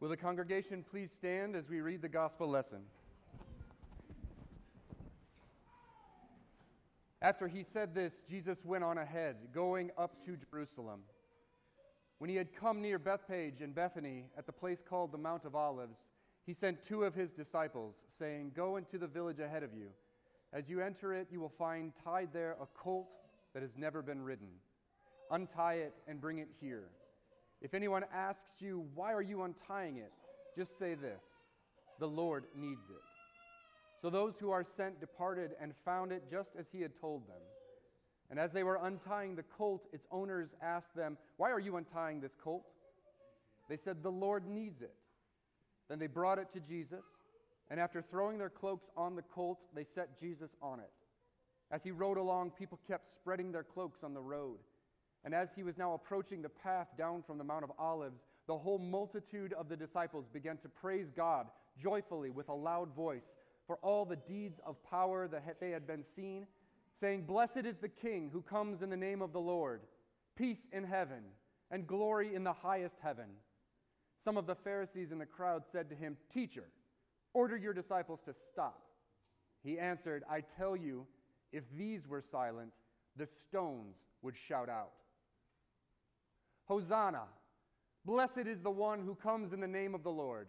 Will the congregation please stand as we read the gospel lesson? After he said this, Jesus went on ahead, going up to Jerusalem. When he had come near Bethphage and Bethany at the place called the Mount of Olives, he sent two of his disciples, saying, Go into the village ahead of you. As you enter it, you will find tied there a colt that has never been ridden. Untie it and bring it here. If anyone asks you, Why are you untying it? just say this The Lord needs it. So those who are sent departed and found it just as he had told them. And as they were untying the colt, its owners asked them, Why are you untying this colt? They said, The Lord needs it. Then they brought it to Jesus, and after throwing their cloaks on the colt, they set Jesus on it. As he rode along, people kept spreading their cloaks on the road. And as he was now approaching the path down from the Mount of Olives, the whole multitude of the disciples began to praise God joyfully with a loud voice for all the deeds of power that they had been seen, saying, Blessed is the King who comes in the name of the Lord, peace in heaven, and glory in the highest heaven. Some of the Pharisees in the crowd said to him, Teacher, order your disciples to stop. He answered, I tell you, if these were silent, the stones would shout out. Hosanna! Blessed is the one who comes in the name of the Lord.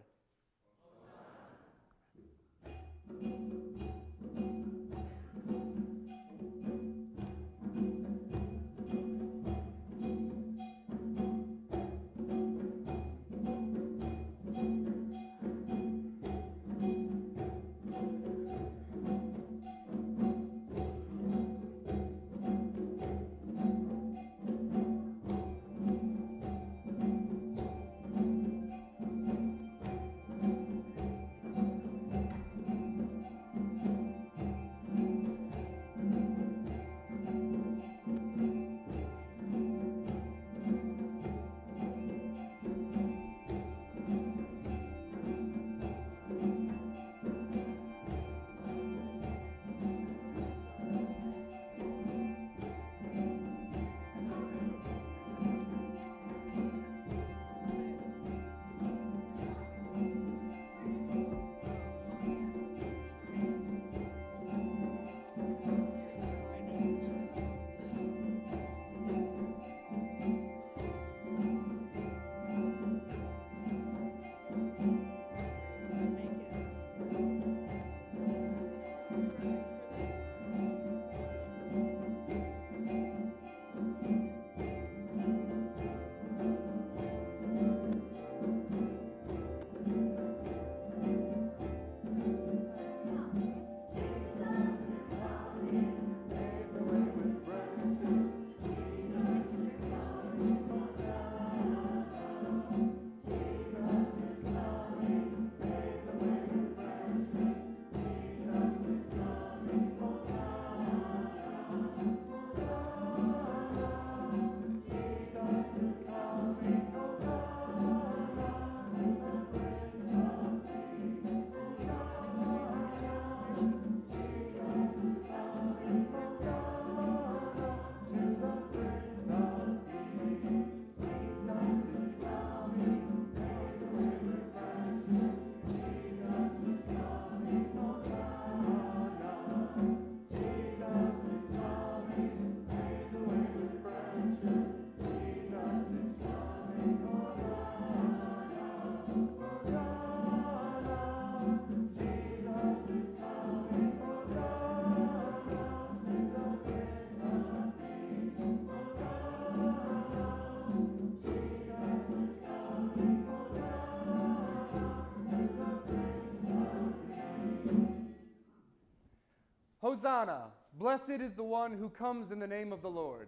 Hosanna! Blessed is the one who comes in the name of the Lord.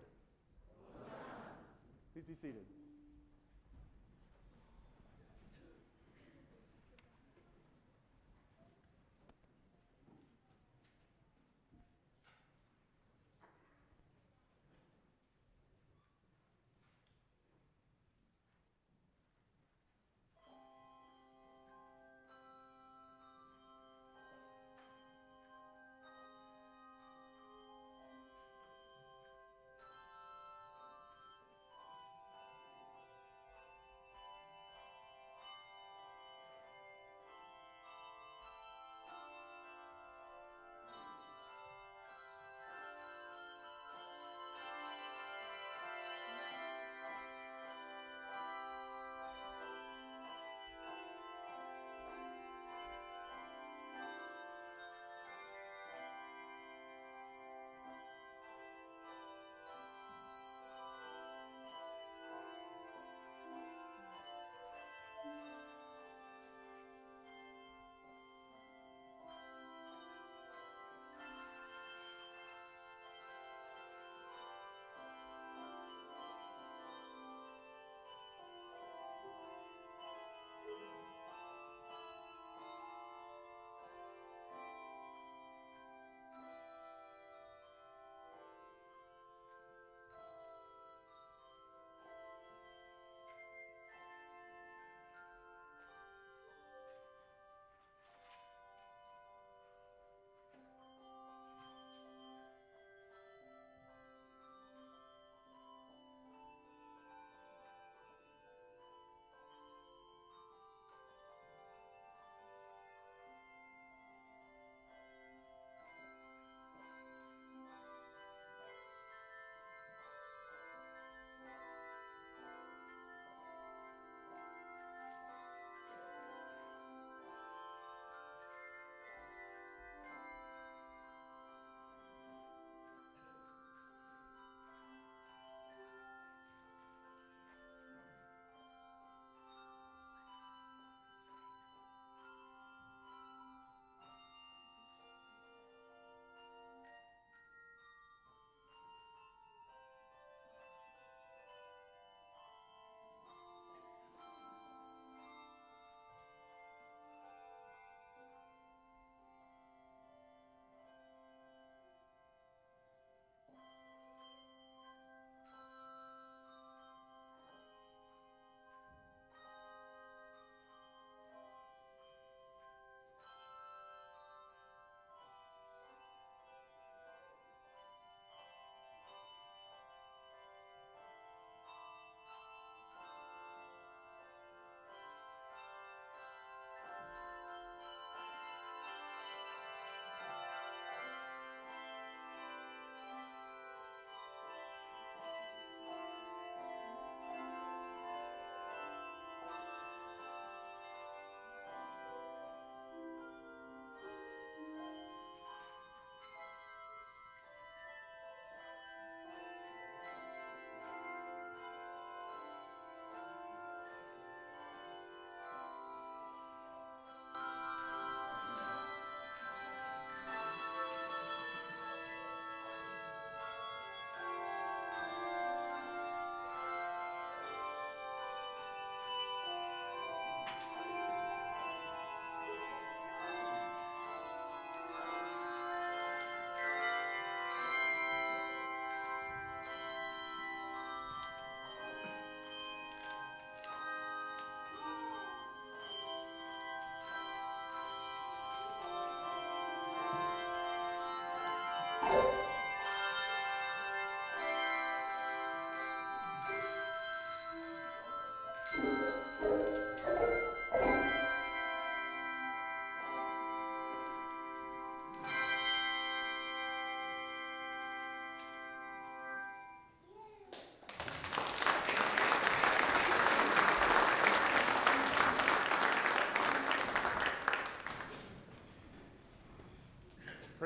Hosanna. Please be seated.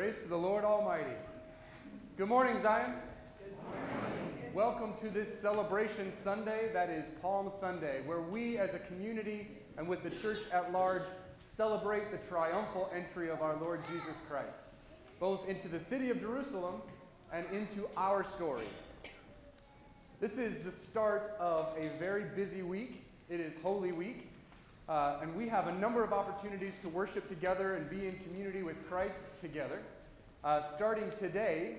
Praise to the Lord Almighty. Good morning, Zion. Good morning. Welcome to this celebration Sunday that is Palm Sunday, where we as a community and with the church at large celebrate the triumphal entry of our Lord Jesus Christ, both into the city of Jerusalem and into our story. This is the start of a very busy week. It is Holy Week, uh, and we have a number of opportunities to worship together and be in community with Christ together. Uh, starting today,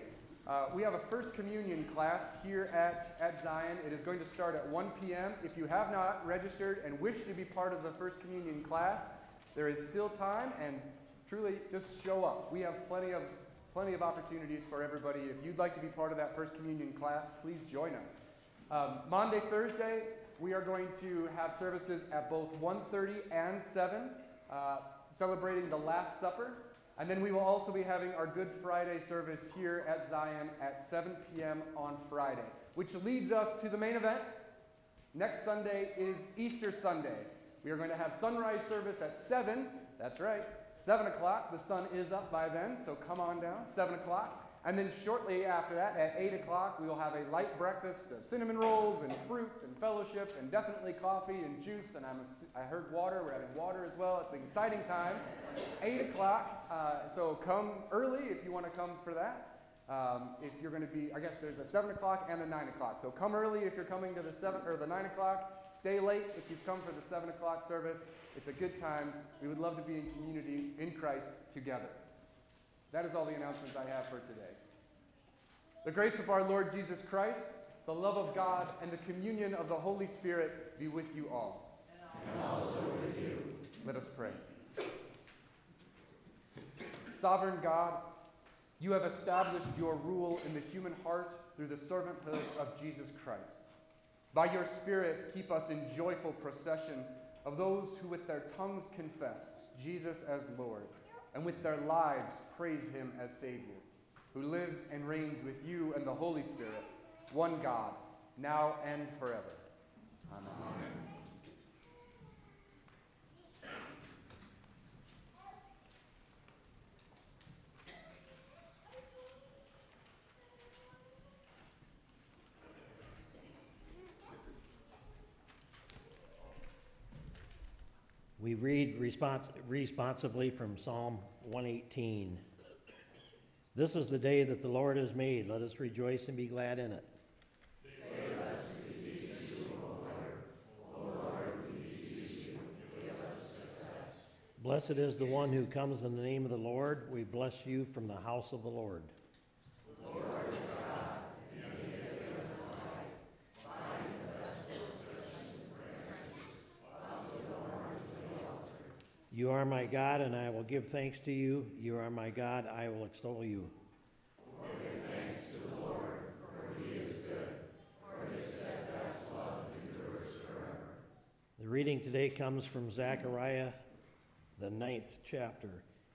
uh, we have a First Communion class here at, at Zion. It is going to start at 1 p.m. If you have not registered and wish to be part of the First Communion class, there is still time, and truly just show up. We have plenty of, plenty of opportunities for everybody. If you'd like to be part of that First Communion class, please join us. Um, Monday, Thursday, we are going to have services at both 1.30 and 7, uh, celebrating the Last Supper. And then we will also be having our Good Friday service here at Zion at 7 p.m. on Friday, which leads us to the main event. Next Sunday is Easter Sunday. We are going to have sunrise service at 7. That's right, 7 o'clock. The sun is up by then, so come on down, 7 o'clock. And then shortly after that, at 8 o'clock, we will have a light breakfast of cinnamon rolls and fruit and fellowship and definitely coffee and juice. And I'm a, I heard water. We're having water as well. It's an exciting time. 8 o'clock. Uh, so come early if you want to come for that. Um, if you're going to be, I guess there's a 7 o'clock and a 9 o'clock. So come early if you're coming to the 7 or the 9 o'clock. Stay late if you've come for the 7 o'clock service. It's a good time. We would love to be in community in Christ together. That is all the announcements I have for today. The grace of our Lord Jesus Christ, the love of God, and the communion of the Holy Spirit be with you all. And also with you. Let us pray. Sovereign God, you have established your rule in the human heart through the servanthood of Jesus Christ. By your Spirit, keep us in joyful procession of those who with their tongues confess Jesus as Lord, and with their lives praise him as Savior, who lives and reigns with you and the Holy Spirit, one God, now and forever. Amen. Amen. Read respons- from Psalm 118. This is the day that the Lord has made. Let us rejoice and be glad in it. Blessed is the one who comes in the name of the Lord. We bless you from the house of the Lord. You are my God, and I will give thanks to you. You are my God, I will extol you. The reading today comes from Zechariah, the ninth chapter.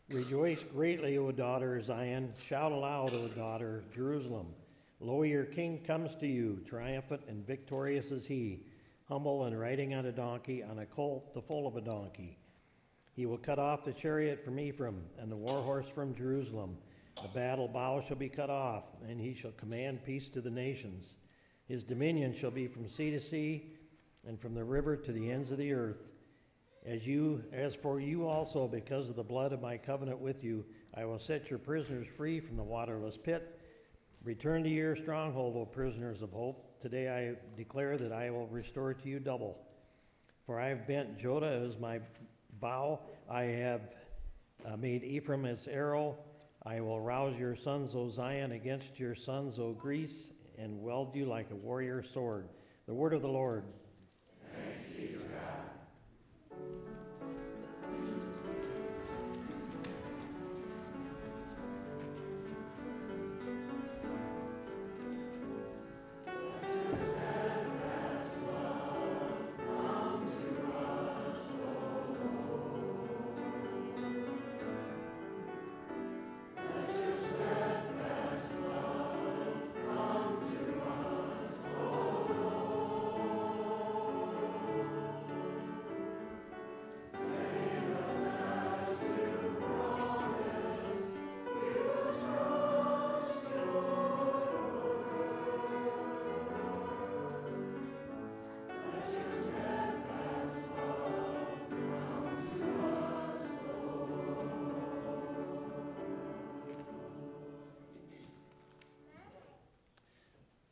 Rejoice greatly, O daughter of Zion. Shout aloud, O daughter Jerusalem. Lo, your king comes to you, triumphant and victorious is he, humble and riding on a donkey, on a colt, the foal of a donkey. He will cut off the chariot from Ephraim and the war horse from Jerusalem. The battle bow shall be cut off, and he shall command peace to the nations. His dominion shall be from sea to sea, and from the river to the ends of the earth. As you, as for you also, because of the blood of my covenant with you, I will set your prisoners free from the waterless pit. Return to your stronghold, O prisoners of hope. Today I declare that I will restore to you double. For I have bent Judah as my bow. I have uh, made Ephraim as arrow. I will rouse your sons, O Zion, against your sons, O Greece, and weld you like a warrior sword. The word of the Lord.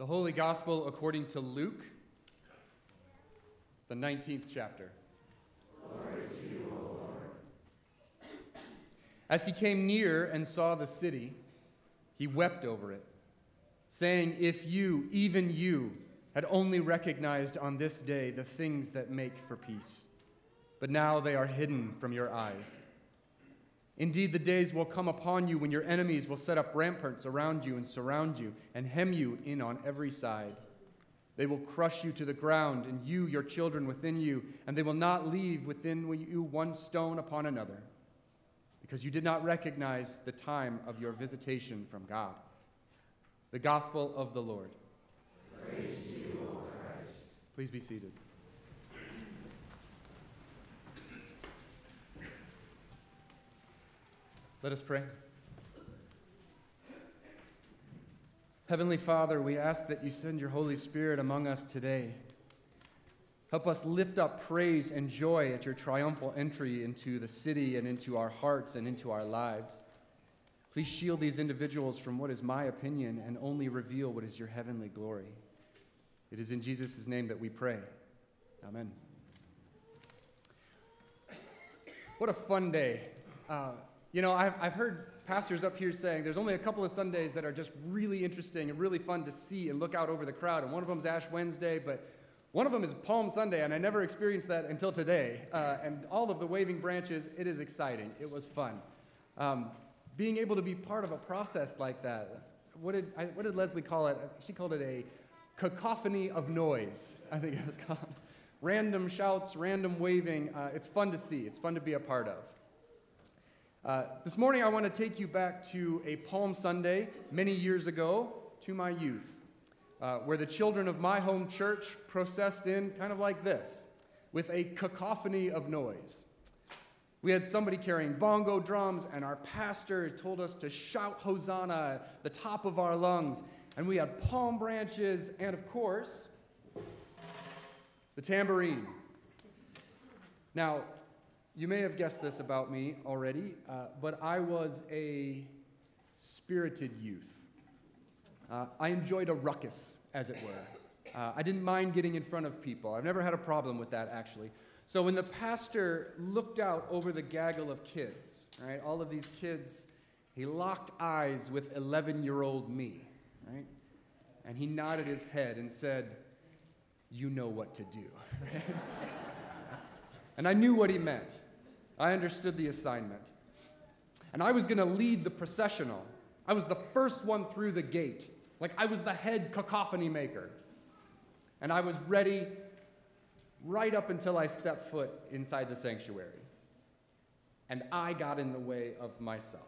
Holy Gospel according to Luke, the 19th chapter. As he came near and saw the city, he wept over it, saying, If you, even you, had only recognized on this day the things that make for peace, but now they are hidden from your eyes. Indeed, the days will come upon you when your enemies will set up ramparts around you and surround you and hem you in on every side. They will crush you to the ground, and you, your children within you, and they will not leave within you one stone upon another, because you did not recognize the time of your visitation from God. The Gospel of the Lord. You. Please be seated. Let us pray. Heavenly Father, we ask that you send your Holy Spirit among us today. Help us lift up praise and joy at your triumphal entry into the city and into our hearts and into our lives. Please shield these individuals from what is my opinion and only reveal what is your heavenly glory. It is in Jesus' name that we pray. Amen. What a fun day. Uh, you know, I've, I've heard pastors up here saying there's only a couple of Sundays that are just really interesting and really fun to see and look out over the crowd. And one of them is Ash Wednesday, but one of them is Palm Sunday, and I never experienced that until today. Uh, and all of the waving branches, it is exciting. It was fun. Um, being able to be part of a process like that, what did, I, what did Leslie call it? She called it a cacophony of noise, I think it was called. Random shouts, random waving. Uh, it's fun to see, it's fun to be a part of. Uh, this morning, I want to take you back to a Palm Sunday many years ago to my youth, uh, where the children of my home church processed in kind of like this, with a cacophony of noise. We had somebody carrying bongo drums, and our pastor told us to shout Hosanna at the top of our lungs. And we had palm branches, and of course, the tambourine. Now, you may have guessed this about me already, uh, but I was a spirited youth. Uh, I enjoyed a ruckus, as it were. Uh, I didn't mind getting in front of people. I've never had a problem with that, actually. So when the pastor looked out over the gaggle of kids, right, all of these kids, he locked eyes with 11 year old me, right? And he nodded his head and said, You know what to do. Right? and I knew what he meant. I understood the assignment. And I was going to lead the processional. I was the first one through the gate. Like I was the head cacophony maker. And I was ready right up until I stepped foot inside the sanctuary. And I got in the way of myself.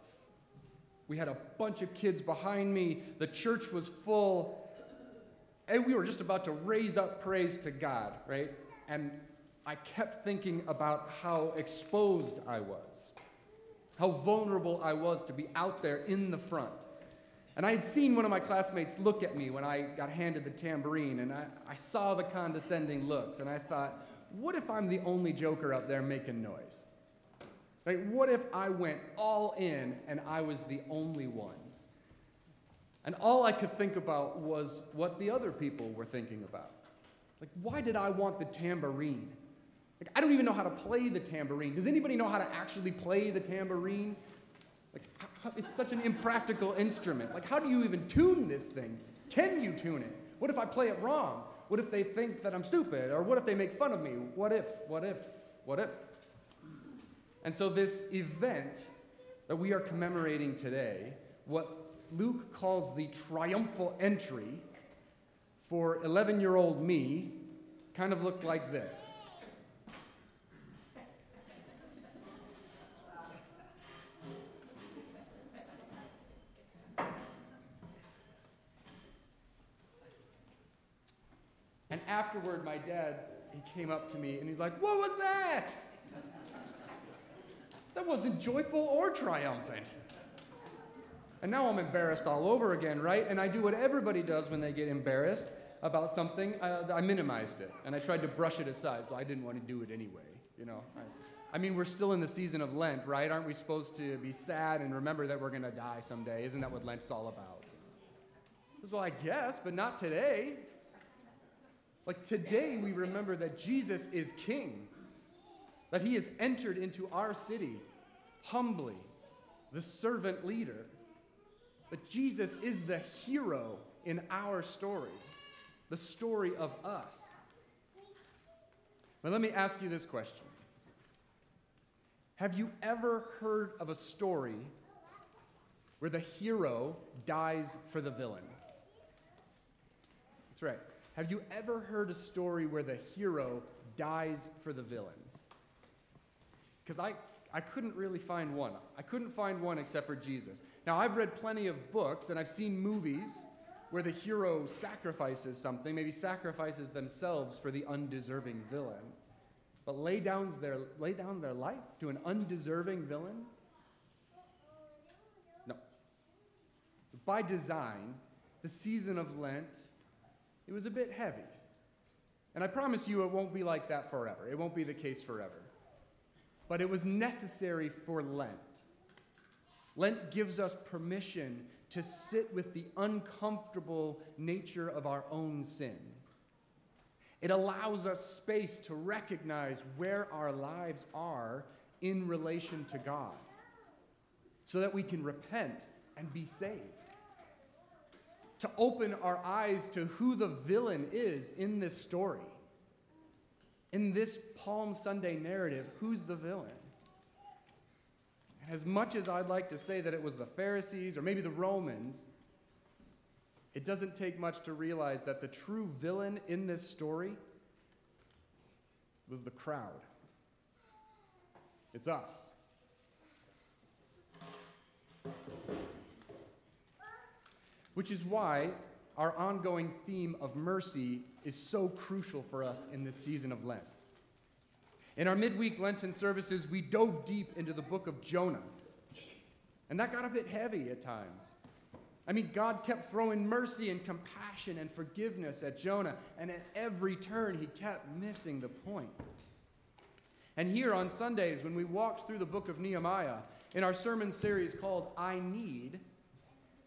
We had a bunch of kids behind me, the church was full, and we were just about to raise up praise to God, right? And I kept thinking about how exposed I was, how vulnerable I was to be out there in the front. And I had seen one of my classmates look at me when I got handed the tambourine, and I, I saw the condescending looks, and I thought, what if I'm the only joker up there making noise? Right? What if I went all in and I was the only one? And all I could think about was what the other people were thinking about. Like, why did I want the tambourine? Like, I don't even know how to play the tambourine. Does anybody know how to actually play the tambourine? Like, it's such an impractical instrument. Like, how do you even tune this thing? Can you tune it? What if I play it wrong? What if they think that I'm stupid? Or what if they make fun of me? What if? What if? What if? And so, this event that we are commemorating today, what Luke calls the triumphal entry for 11 year old me, kind of looked like this. Dad, he came up to me and he's like, What was that? That wasn't joyful or triumphant. And now I'm embarrassed all over again, right? And I do what everybody does when they get embarrassed about something. Uh, I minimized it and I tried to brush it aside. Well, I didn't want to do it anyway, you know. I mean, we're still in the season of Lent, right? Aren't we supposed to be sad and remember that we're going to die someday? Isn't that what Lent's all about? Well, I guess, but not today. Like today, we remember that Jesus is king, that he has entered into our city humbly, the servant leader, that Jesus is the hero in our story, the story of us. But let me ask you this question Have you ever heard of a story where the hero dies for the villain? That's right. Have you ever heard a story where the hero dies for the villain? Because I, I couldn't really find one. I couldn't find one except for Jesus. Now, I've read plenty of books and I've seen movies where the hero sacrifices something, maybe sacrifices themselves for the undeserving villain. But lay down their, lay down their life to an undeserving villain? No. By design, the season of Lent it was a bit heavy. And I promise you it won't be like that forever. It won't be the case forever. But it was necessary for Lent. Lent gives us permission to sit with the uncomfortable nature of our own sin. It allows us space to recognize where our lives are in relation to God so that we can repent and be saved to open our eyes to who the villain is in this story. In this Palm Sunday narrative, who's the villain? As much as I'd like to say that it was the Pharisees or maybe the Romans, it doesn't take much to realize that the true villain in this story was the crowd. It's us. Which is why our ongoing theme of mercy is so crucial for us in this season of Lent. In our midweek Lenten services, we dove deep into the book of Jonah. And that got a bit heavy at times. I mean, God kept throwing mercy and compassion and forgiveness at Jonah, and at every turn, he kept missing the point. And here on Sundays, when we walked through the book of Nehemiah, in our sermon series called I Need,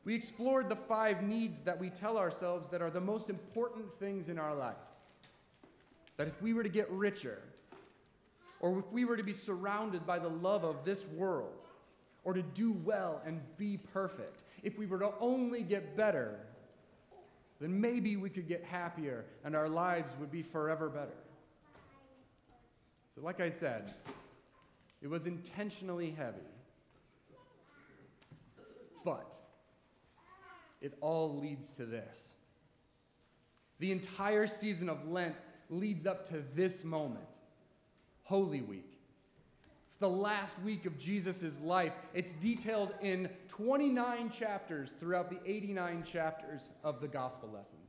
we explored the five needs that we tell ourselves that are the most important things in our life. That if we were to get richer, or if we were to be surrounded by the love of this world, or to do well and be perfect, if we were to only get better, then maybe we could get happier and our lives would be forever better. So, like I said, it was intentionally heavy. But it all leads to this. The entire season of Lent leads up to this moment Holy Week. It's the last week of Jesus' life. It's detailed in 29 chapters throughout the 89 chapters of the gospel lessons.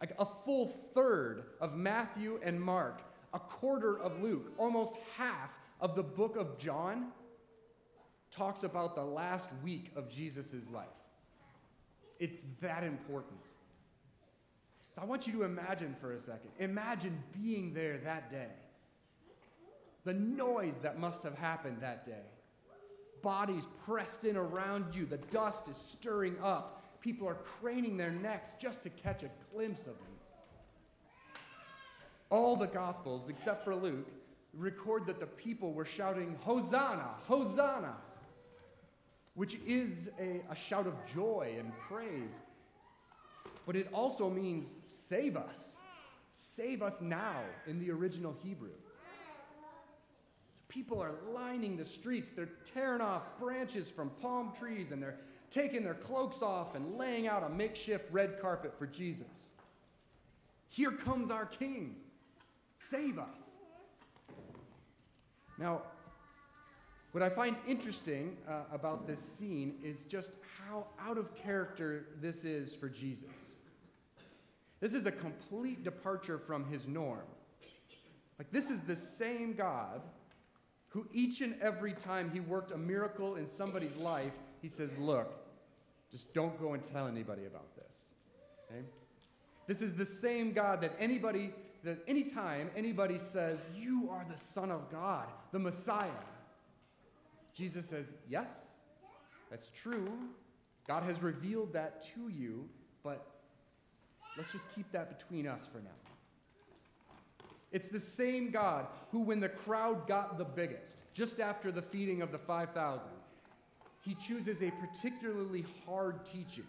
Like a full third of Matthew and Mark, a quarter of Luke, almost half of the book of John talks about the last week of Jesus' life. It's that important. So I want you to imagine for a second. Imagine being there that day. The noise that must have happened that day. Bodies pressed in around you, the dust is stirring up. People are craning their necks just to catch a glimpse of you. All the Gospels, except for Luke, record that the people were shouting, Hosanna, Hosanna which is a, a shout of joy and praise. But it also means save us. Save us now in the original Hebrew. So people are lining the streets. They're tearing off branches from palm trees and they're taking their cloaks off and laying out a makeshift red carpet for Jesus. Here comes our King. Save us. Now, what I find interesting uh, about this scene is just how out of character this is for Jesus. This is a complete departure from his norm. Like, this is the same God who, each and every time he worked a miracle in somebody's life, he says, Look, just don't go and tell anybody about this. Okay? This is the same God that anybody, that anytime anybody says, You are the Son of God, the Messiah, Jesus says, Yes, that's true. God has revealed that to you, but let's just keep that between us for now. It's the same God who, when the crowd got the biggest, just after the feeding of the 5,000, he chooses a particularly hard teaching,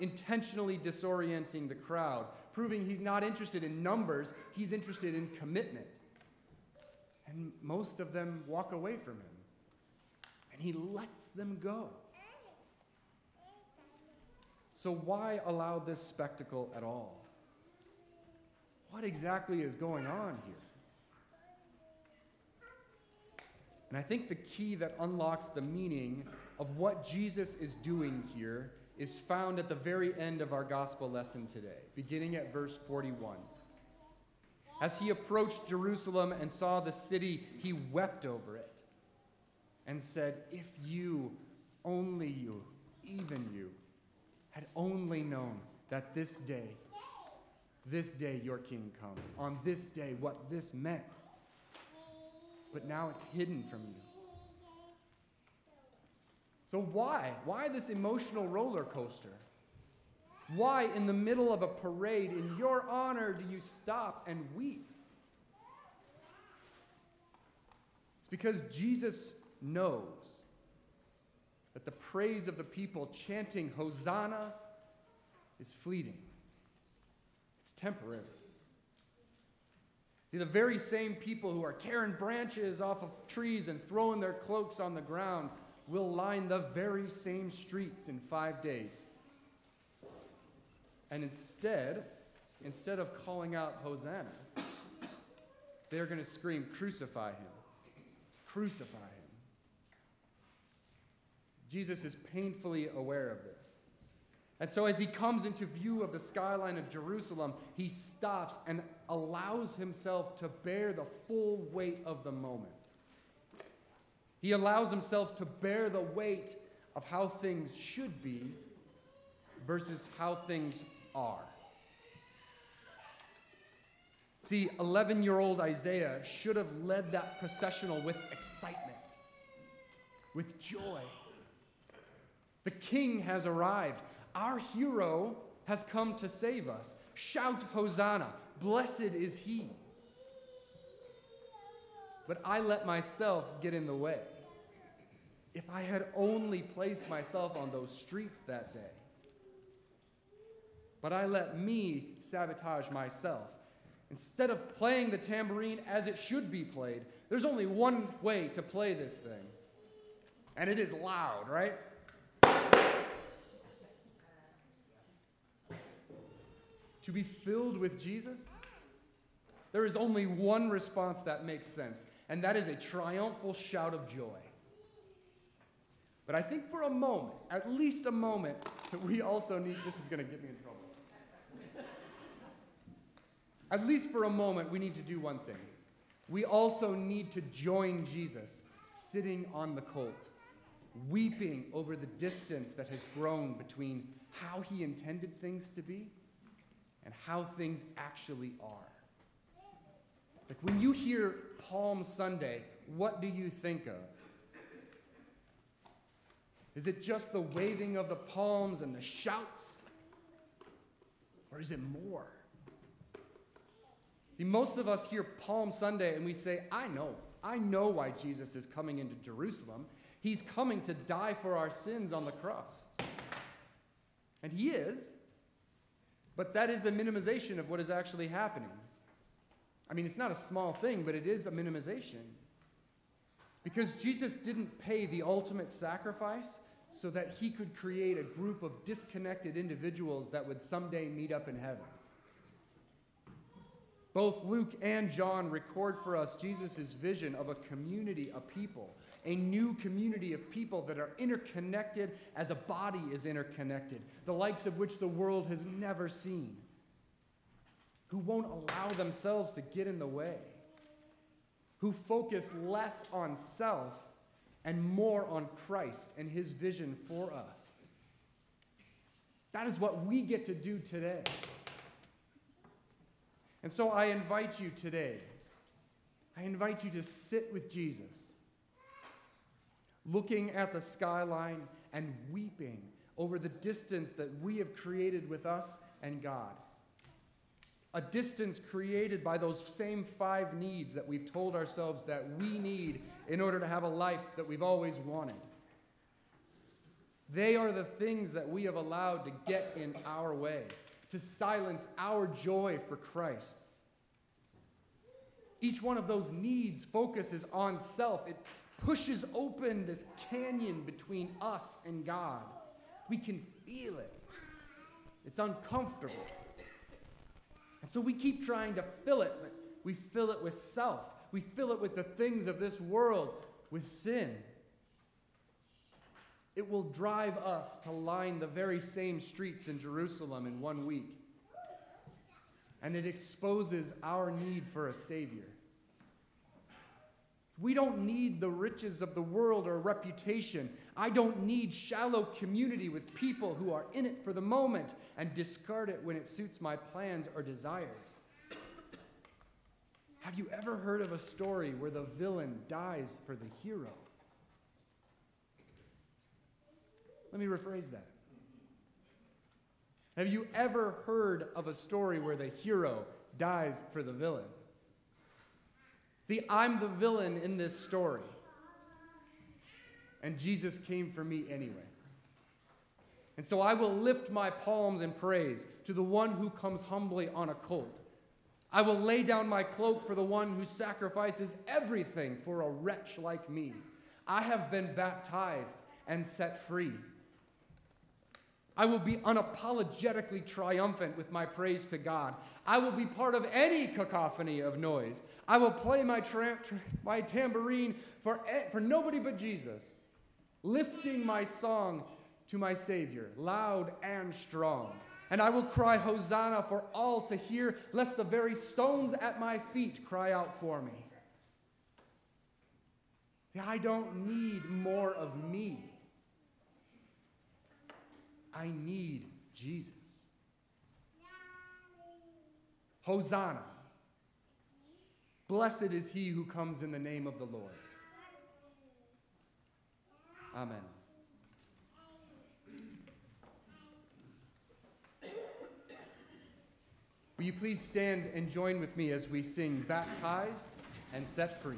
intentionally disorienting the crowd, proving he's not interested in numbers, he's interested in commitment. And most of them walk away from him, and he lets them go. So, why allow this spectacle at all? what exactly is going on here? And I think the key that unlocks the meaning of what Jesus is doing here is found at the very end of our gospel lesson today, beginning at verse 41. As he approached Jerusalem and saw the city, he wept over it and said, If you, only you, even you, had only known that this day this day your king comes. On this day, what this meant. But now it's hidden from you. So, why? Why this emotional roller coaster? Why, in the middle of a parade, in your honor, do you stop and weep? It's because Jesus knows that the praise of the people chanting Hosanna is fleeting. It's temporary. See, the very same people who are tearing branches off of trees and throwing their cloaks on the ground will line the very same streets in five days. And instead, instead of calling out Hosanna, they're going to scream, Crucify him! Crucify! Jesus is painfully aware of this. And so, as he comes into view of the skyline of Jerusalem, he stops and allows himself to bear the full weight of the moment. He allows himself to bear the weight of how things should be versus how things are. See, 11 year old Isaiah should have led that processional with excitement, with joy. The king has arrived. Our hero has come to save us. Shout Hosanna! Blessed is he. But I let myself get in the way. If I had only placed myself on those streets that day. But I let me sabotage myself. Instead of playing the tambourine as it should be played, there's only one way to play this thing. And it is loud, right? To be filled with Jesus, there is only one response that makes sense, and that is a triumphal shout of joy. But I think for a moment, at least a moment, we also need this is going to get me in trouble. At least for a moment, we need to do one thing. We also need to join Jesus sitting on the colt, weeping over the distance that has grown between how he intended things to be and how things actually are. Like when you hear Palm Sunday, what do you think of? Is it just the waving of the palms and the shouts? Or is it more? See, most of us hear Palm Sunday and we say, I know. I know why Jesus is coming into Jerusalem. He's coming to die for our sins on the cross. And he is. But that is a minimization of what is actually happening. I mean, it's not a small thing, but it is a minimization. Because Jesus didn't pay the ultimate sacrifice so that he could create a group of disconnected individuals that would someday meet up in heaven. Both Luke and John record for us Jesus' vision of a community, a people a new community of people that are interconnected as a body is interconnected, the likes of which the world has never seen, who won't allow themselves to get in the way, who focus less on self and more on Christ and his vision for us. That is what we get to do today. And so I invite you today, I invite you to sit with Jesus looking at the skyline and weeping over the distance that we have created with us and God. A distance created by those same five needs that we've told ourselves that we need in order to have a life that we've always wanted. They are the things that we have allowed to get in our way, to silence our joy for Christ. Each one of those needs focuses on self. It pushes open this canyon between us and God. We can feel it, it's uncomfortable. And so we keep trying to fill it, but we fill it with self. We fill it with the things of this world, with sin. It will drive us to line the very same streets in Jerusalem in one week. And it exposes our need for a Savior. We don't need the riches of the world or reputation. I don't need shallow community with people who are in it for the moment and discard it when it suits my plans or desires. Have you ever heard of a story where the villain dies for the hero? Let me rephrase that. Have you ever heard of a story where the hero dies for the villain? See, I'm the villain in this story. And Jesus came for me anyway. And so I will lift my palms in praise to the one who comes humbly on a colt. I will lay down my cloak for the one who sacrifices everything for a wretch like me. I have been baptized and set free. I will be unapologetically triumphant with my praise to God. I will be part of any cacophony of noise. I will play my, tra- tra- my tambourine for, for nobody but Jesus, lifting my song to my Savior, loud and strong. And I will cry Hosanna for all to hear, lest the very stones at my feet cry out for me. I don't need more of me. I need Jesus. Hosanna. Blessed is he who comes in the name of the Lord. Amen. Will you please stand and join with me as we sing Baptized and Set Free?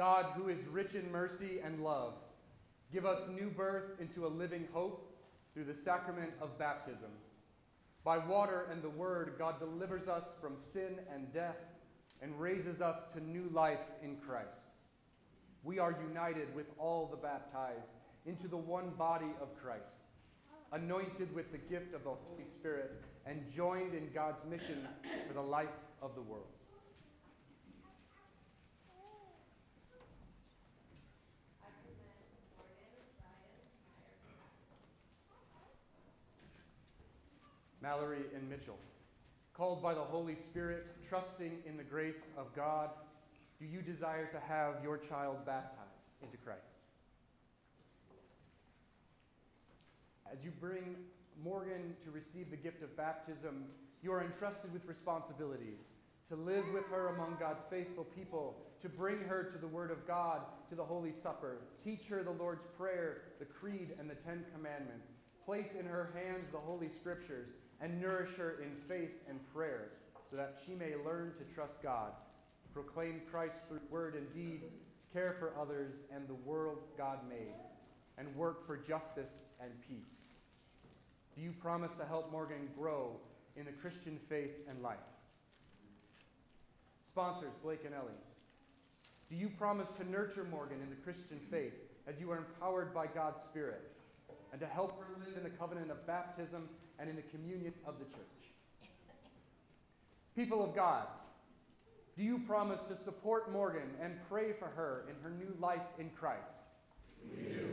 God, who is rich in mercy and love, give us new birth into a living hope through the sacrament of baptism. By water and the word, God delivers us from sin and death and raises us to new life in Christ. We are united with all the baptized into the one body of Christ, anointed with the gift of the Holy Spirit, and joined in God's mission for the life of the world. Mallory and Mitchell, called by the Holy Spirit, trusting in the grace of God, do you desire to have your child baptized into Christ? As you bring Morgan to receive the gift of baptism, you are entrusted with responsibilities to live with her among God's faithful people, to bring her to the Word of God, to the Holy Supper, teach her the Lord's Prayer, the Creed, and the Ten Commandments, place in her hands the Holy Scriptures, and nourish her in faith and prayer, so that she may learn to trust God, proclaim Christ through word and deed, care for others and the world God made, and work for justice and peace. Do you promise to help Morgan grow in the Christian faith and life? Sponsors Blake and Ellie. Do you promise to nurture Morgan in the Christian faith as you are empowered by God's Spirit and to help her live in the covenant of baptism and in the communion of the church? People of God, do you promise to support Morgan and pray for her in her new life in Christ? We do.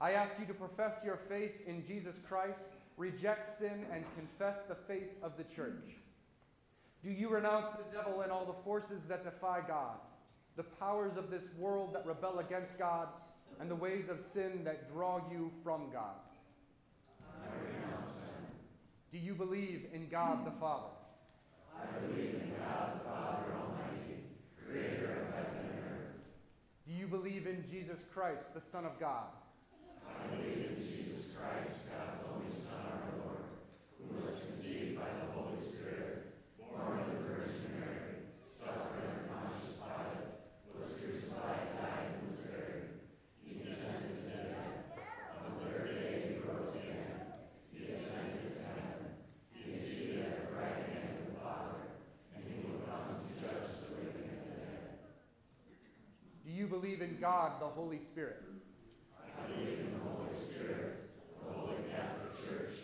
I ask you to profess your faith in Jesus Christ, reject sin, and confess the faith of the church. Do you renounce the devil and all the forces that defy God, the powers of this world that rebel against God, and the ways of sin that draw you from God? Do you believe in God the Father? I believe in God the Father Almighty, creator of heaven and earth. Do you believe in Jesus Christ, the Son of God? I believe in Jesus Christ, God's only Son, our Lord, who was conceived by the Holy Spirit, born of the Virgin Mary, suffered under Pontius Pilate, was crucified, died, and was buried. He descended to death. On the third day he rose again. He ascended to heaven. He is seated at the right hand of the Father, and he will come to judge the living and the dead. Do you believe in God, the Holy Spirit? I believe in the Holy Spirit, the Holy Catholic Church,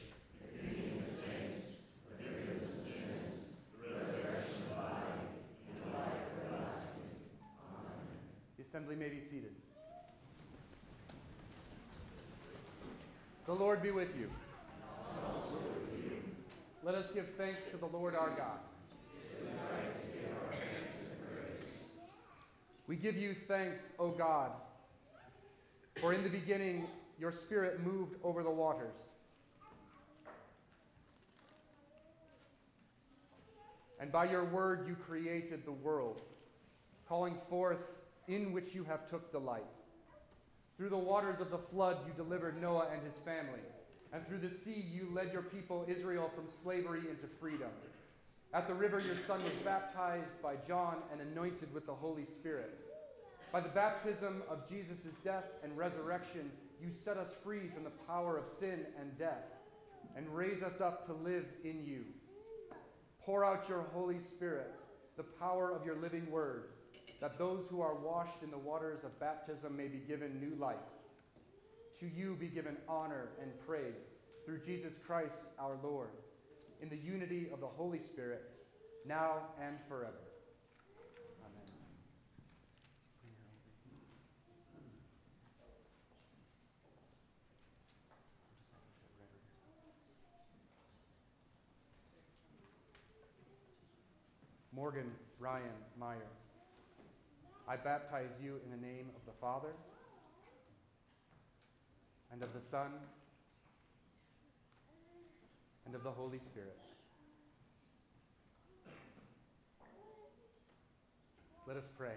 the communion of saints, the forgiveness of sins, the resurrection of the body, and life everlasting. Amen. The assembly may be seated. The Lord be with you. Let us give thanks to the Lord our God. Give you thanks, O God, for in the beginning your Spirit moved over the waters. And by your word you created the world, calling forth in which you have took delight. Through the waters of the flood you delivered Noah and his family, and through the sea you led your people Israel from slavery into freedom. At the river your son was baptized by John and anointed with the Holy Spirit. By the baptism of Jesus' death and resurrection, you set us free from the power of sin and death, and raise us up to live in you. Pour out your Holy Spirit, the power of your living word, that those who are washed in the waters of baptism may be given new life. To you be given honor and praise through Jesus Christ our Lord, in the unity of the Holy Spirit, now and forever. Amen. Morgan Ryan Meyer. I baptize you in the name of the Father and of the Son and of the Holy Spirit. Let us pray.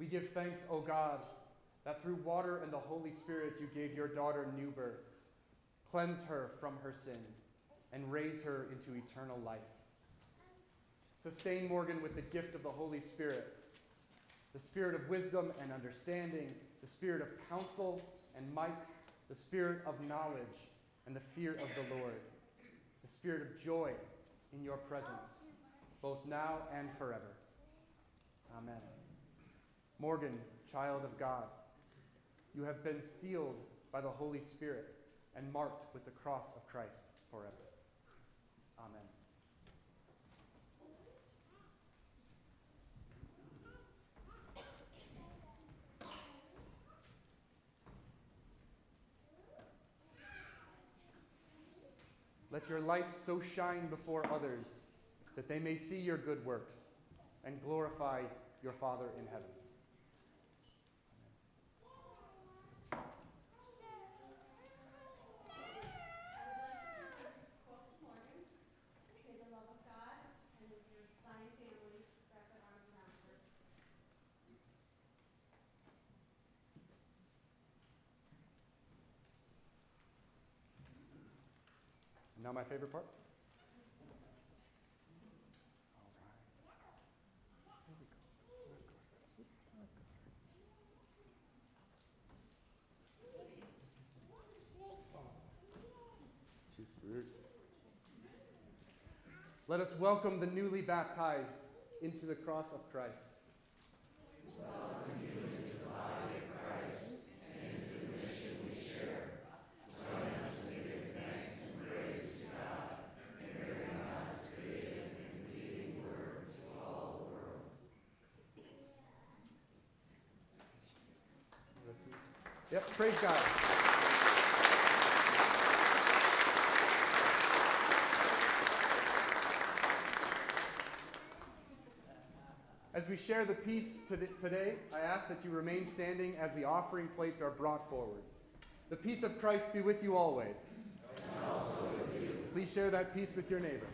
We give thanks, O God, that through water and the Holy Spirit you gave your daughter new birth. Cleanse her from her sin and raise her into eternal life. Sustain Morgan with the gift of the Holy Spirit, the spirit of wisdom and understanding, the spirit of counsel and might, the spirit of knowledge and the fear of the Lord, the spirit of joy in your presence, both now and forever. Amen. Morgan, child of God, you have been sealed by the Holy Spirit and marked with the cross of Christ forever. Amen. Let your light so shine before others that they may see your good works and glorify your Father in heaven. May the love of God and of your Zion family wrap their arms around her. And now, my favorite part. Let us welcome the newly baptized into the cross of Christ. Yep, praise God. As we share the peace today, I ask that you remain standing as the offering plates are brought forward. The peace of Christ be with you always. Please share that peace with your neighbor.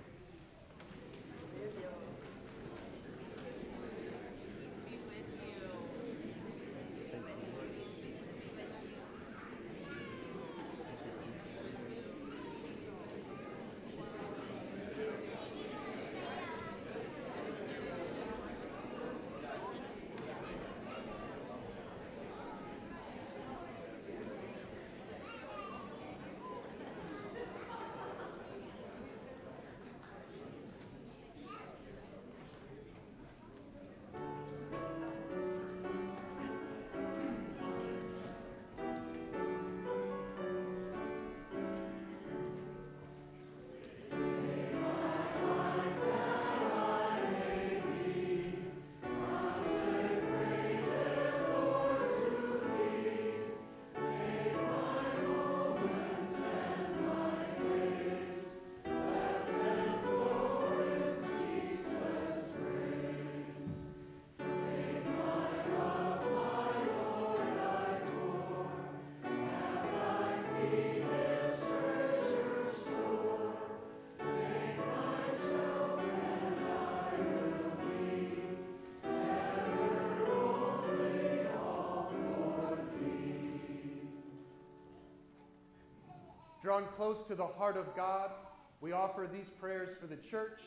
Drawn close to the heart of God, we offer these prayers for the church,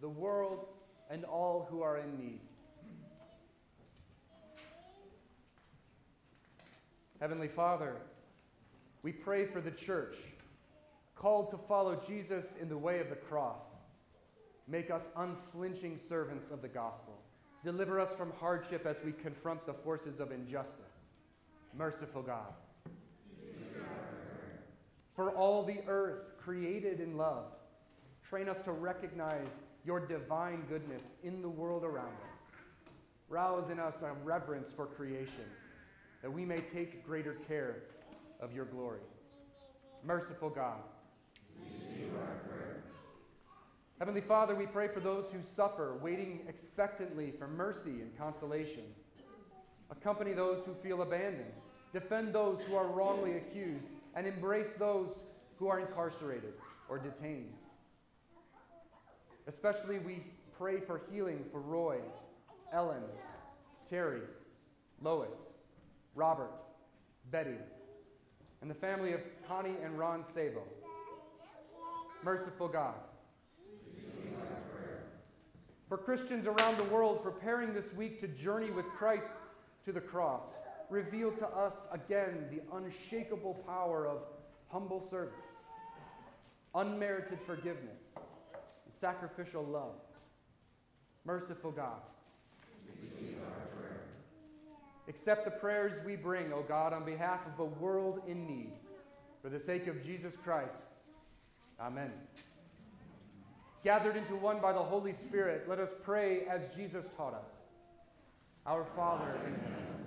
the world, and all who are in need. Heavenly Father, we pray for the church, called to follow Jesus in the way of the cross. Make us unflinching servants of the gospel. Deliver us from hardship as we confront the forces of injustice. Merciful God. For all the earth created in love, train us to recognize your divine goodness in the world around us. Rouse in us a reverence for creation, that we may take greater care of your glory. Merciful God. Heavenly Father, we pray for those who suffer, waiting expectantly for mercy and consolation. Accompany those who feel abandoned. Defend those who are wrongly accused, and embrace those who are incarcerated or detained. Especially, we pray for healing for Roy, Ellen, Terry, Lois, Robert, Betty, and the family of Connie and Ron Sabo. Merciful God. For Christians around the world preparing this week to journey with Christ to the cross, reveal to us again the unshakable power of humble service, unmerited forgiveness, and sacrificial love. Merciful God, accept the prayers we bring, O God, on behalf of a world in need. For the sake of Jesus Christ. Amen. Gathered into one by the Holy Spirit, let us pray as Jesus taught us. Our Father in heaven,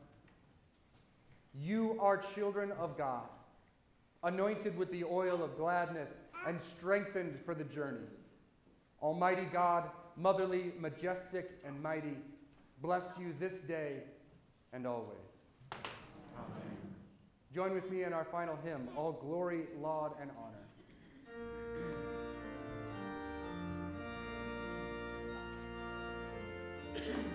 You are children of God, anointed with the oil of gladness and strengthened for the journey. Almighty God, motherly, majestic, and mighty, bless you this day and always. Amen. Join with me in our final hymn, All Glory, Laud, and Honor.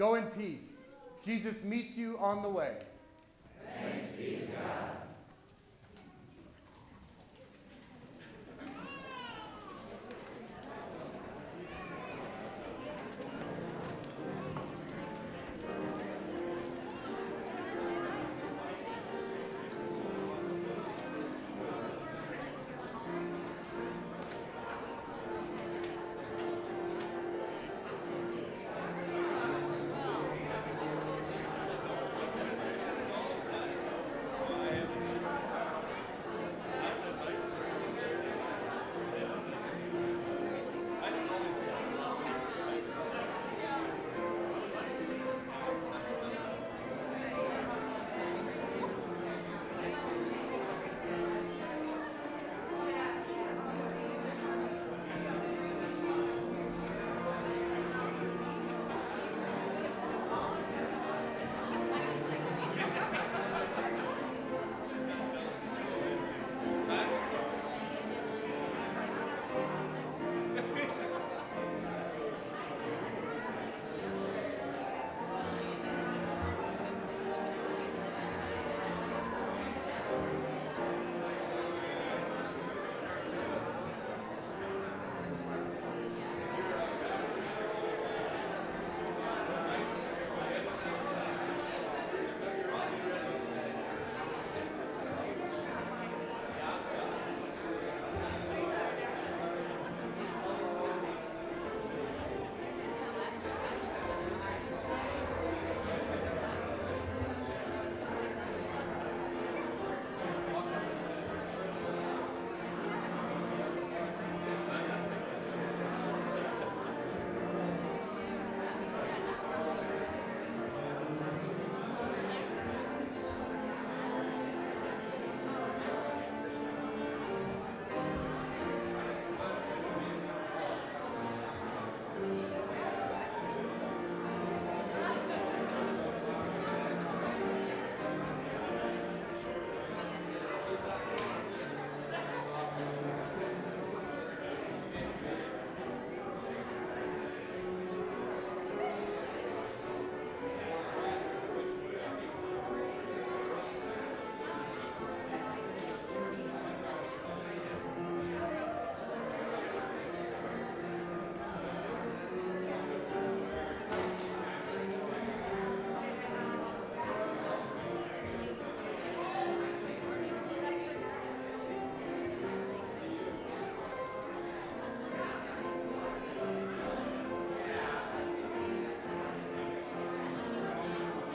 Go in peace. Jesus meets you on the way.